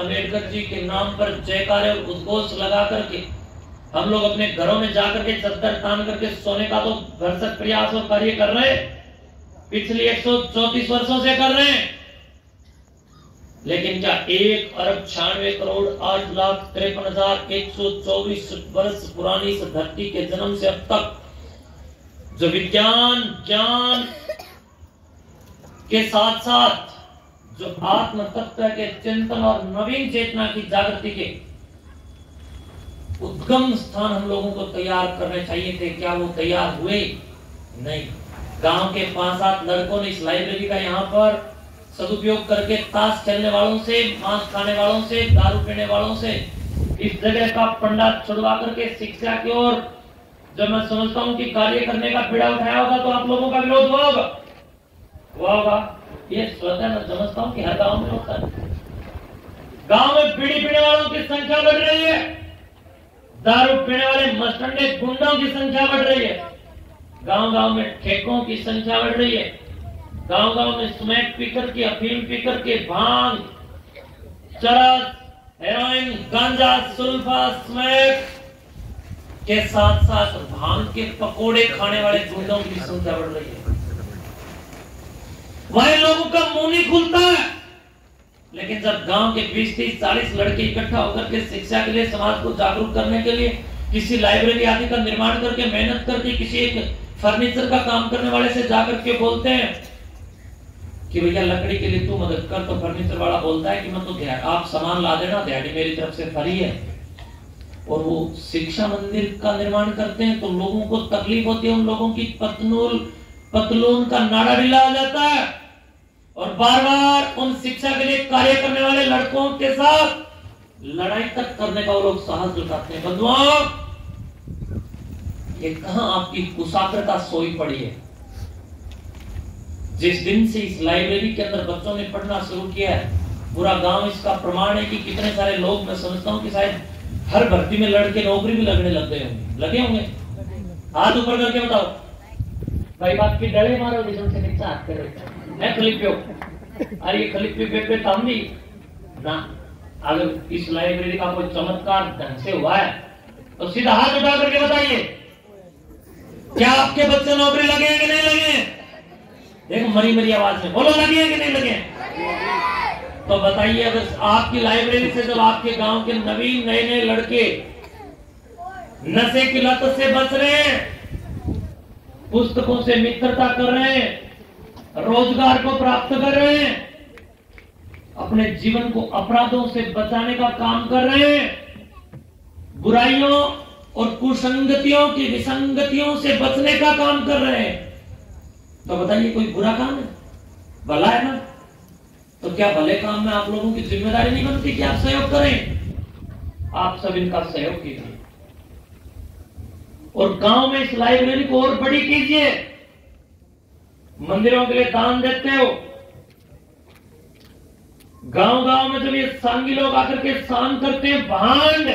अंबेडकर जी के नाम पर जयकारे और उद्घोष लगा करके हम लोग अपने घरों में जाकर के चद्दर तान करके सोने का तो भरसक प्रयास और कार्य कर रहे पिछले एक वर्षों से कर रहे हैं। लेकिन क्या एक अरब छियानवे करोड़ आठ लाख तिरपन हज़ार एक सौ चौबीस वर्ष पुरानी इस धरती के जन्म से अब तक जो विज्ञान, ज्ञान के साथ साथ जो आत्म तत्व के चिंतन और नवीन चेतना की जागृति के उद्गम स्थान हम लोगों को तैयार करने चाहिए थे। क्या वो तैयार हुए? नहीं। गाँव के पाँच सात लड़कों ने इस लाइब्रेरी का यहाँ पर सदुपयोग करके ताश खेलने वालों से, मांस खाने वालों से, दारू पीने वालों से, इस जगह का पंडा छुड़वा करके शिक्षा की ओर जब मैं समझता हूँ कि कार्य करने का पीड़ा उठाया होगा तो आप लोगों का विरोध हुआ होगा। हुआ होगा। ये स्वतः मैं समझता हूँ कि हर गाँव में होता है। गाँव में बीड़ी पीने वालों की संख्या बढ़ रही है। दारू पीने वाले मस्टंडे गुंडों की संख्या बढ़ रही है। गाँव गाँव में ठेकों की संख्या बढ़ रही है। गाँव गाँव में स्मैक पीकर के, अफीम पीकर के, भाँग चरस हेरोइन गांजा, सुल्फा स्मैक के साथ साथ भाँग के पकोड़े खाने वाले गुंडों की संख्या बढ़ रही है। वही लोगों का मुँह नहीं खुलता है। लेकिन जब गाँव के बीस तीस चालीस लड़के इकट्ठा होकर के शिक्षा के लिए, समाज को जागरूक करने के लिए, किसी लाइब्रेरी आदि का निर्माण करके, मेहनत करके, किसी एक फर्नीचर का काम करने वाले से जाकर के बोलते हैं कि भैया, लकड़ी के लिए तू मदद कर तो फर्नीचर वाला बोलता है कि मैं तो आप सामान ला देना दिहाड़ी मेरी तरफ़ से फरी है। और वो शिक्षा मंदिर का निर्माण करते हैं तो लोगों को तकलीफ़ होती है, उन लोगों की पतनूल पतलून का नाड़ा ढीला हो जाता है। और बार बार उन शिक्षा के लिए कार्य करने वाले लड़कों के साथ लड़ाई तक करने का वो लोग साहस जुटाते हैं। बंधुओं ये कहा आपकी कुशाग्रता सोई पड़ी है? जिस दिन से इस लाइब्रेरी के अंदर बच्चों ने पढ़ना शुरू किया है, पूरा गाँव इसका प्रमाण है कि कितने सारे लोग, मैं समझता हूँ कि शायद हर भर्ती में लड़के नौकरी भी लगने लग गए होंगे। लगे होंगे? हाथ ऊपर करके बताओ। भाई, बात की डरे मारो जिसम से नीचे हाथ करे मैं खलीपियो अरे खलीपी पे पे तम भी ना, अगर इस लाइब्रेरी का कोई चमत्कार ढंग से हुआ है तो सीधा हाथ उठा करके बताइए। क्या आपके बच्चे नौकरी लगे हैं कि नहीं लगे देखो, मरी मरी आवाज़ में। बोलो, लगे हैं कि नहीं लगे तो बताइए, अगर आपकी लाइब्रेरी से जब आपके गाँव के नवीन नए नए लड़के नशे की लत से बच रहे हैं पुस्तकों से मित्रता कर रहे हैं रोज़गार को प्राप्त कर रहे हैं अपने जीवन को अपराधों से बचाने का काम कर। रहे हैं बुराइयों और कुसंगतियों की विसंगतियों से बचने का काम कर रहे हैं। तो बताइए, कोई बुरा काम है? भला है ना? तो क्या भले काम में आप लोगों की ज़िम्मेदारी नहीं बनती कि आप सहयोग करें? आप सब इनका सहयोग कीजिए। और गाँव में इस लाइब्रेरी को और बड़ी कीजिए। मंदिरों के लिए दान देते हो। गाँव गाँव में जब ये सांगी लोग आकर के शान करते हैं, भांड,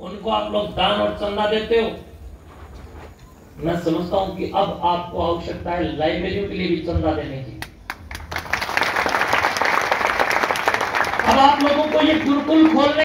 उनको आप लोग दान और चंदा देते हो। मैं समझता हूँ कि अब आपको आवश्यकता है लाइब्रेरियों के लिए भी चंदा देने की। अब आप लोगों को ये गुरुकुल खोलने